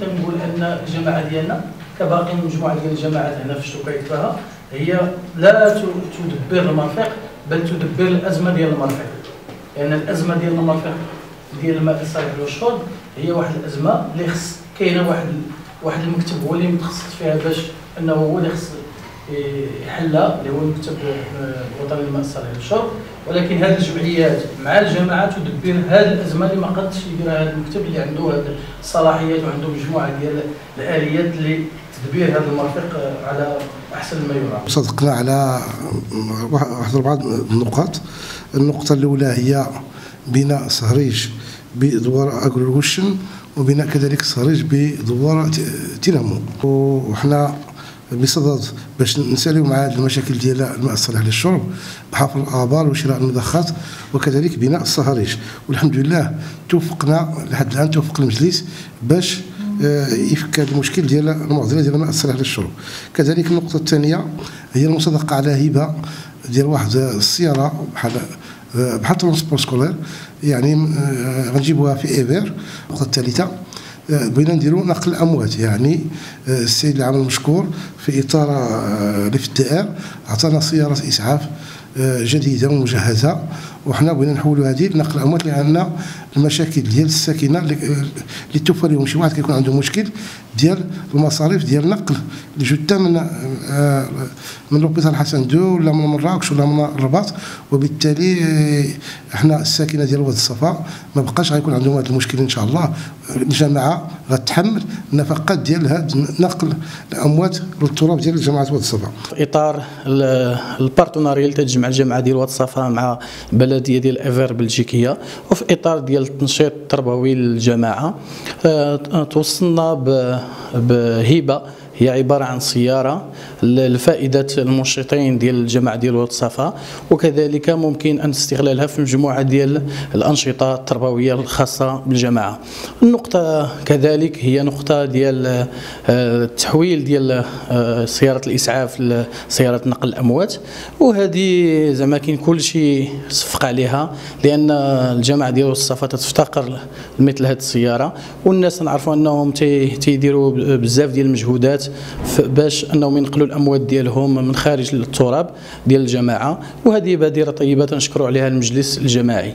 تنقول أن الجماعة ديالنا كباقي مجموعة ديال الجماعات هنا في شقيقتها هي لا تدبر المرفق بل تدبر الأزمة ديال المرفق. لأن يعني الأزمة ديال المرفق ديال الماء الصالح للشرب هي واحد الأزمة اللي خص كاينة واحد واحد المكتب هو اللي متخصص فيها باش أنه هو اللي خص يحلها اللي هو المكتب الوطني للماء الصالح للشرب ولكن هذه الجمعيات مع الجماعات تدبر هذه الأزمة اللي ما قدش يديرها هذا المكتب اللي عنده هذه الصلاحيات وعنده مجموعة ديال الآليات لتدبير هذا المرفق على أحسن ما يرام. صدقنا على واحد بعض النقاط. النقطة الأولى هي بناء صهريج بدوار اغروشن وبناء كذلك صهريج بدوار تينامو. وحنا بصدد باش نساليو مع هذه المشاكل ديال الماء الصالح للشرب بحفر الآبار وشراء المضخات وكذلك بناء الصهاريج والحمد لله توفقنا لحد الآن توفق المجلس باش آه، يفك هذا المشكل ديال المعضلة ديال الماء الصالح للشرب كذلك النقطة الثانية هي المصادقة على هبة ديال واحد السيارة بحال آه، بحال transport scolaire. يعني آه، غنجيبوها في إيفير. النقطة الثالثة بغينا نديروا نقل الأموات. يعني آه، السيد العامل المشكور في إطار ريف الدائر عطانا سيارة إسعاف آه، جديدة ومجهزة. وحنا بغينا نحولوا هذه لنقل الاموات لأن المشاكل ديال الساكنة اللي توفر لهم شي واحد كيكون عنده مشكل ديال المصاريف ديال اللي جو من آه، من l'hôpital حسن deux ولا من مراكش ولا من الرباط. وبالتالي إحنا الساكنة ديال واد الصفا ما بقاش غيكون عندهم هذا المشكل إن شاء الله. الجماعه غتحمل النفقات ديال هذا نقل الأموات للتراب ديال جماعة واد الصفا. في إطار البارتناريه اللي تجمع الجامعة ديال واد الصفا مع بلدية ديال إيفر بلجيكية وفي إطار ديال التنشيط التربوي للجماعة. آه، توصلنا بهبه هي عبارة عن سيارة لفائده المنشطين ديال الجماعة ديال واد الصفا وكذلك ممكن أن استغلالها في مجموعة ديال الأنشطة التربوية الخاصة بالجماعة. النقطة كذلك هي نقطة ديال آه، التحويل ديال آه، سيارة الإسعاف لسيارة نقل الأموات. وهذه زعما كاين كل شيء صفق عليها لأن الجماعة ديال الصفا تفتقر لمثل هذه السيارة. والناس نعرفوا أنهم تيديروا بزاف ديال المجهودات باش أنهم ينقلوا الأموات ديالهم من خارج التراب ديال الجماعة. وهذه بادرة طيبة نشكروا عليها المجلس الجماعي.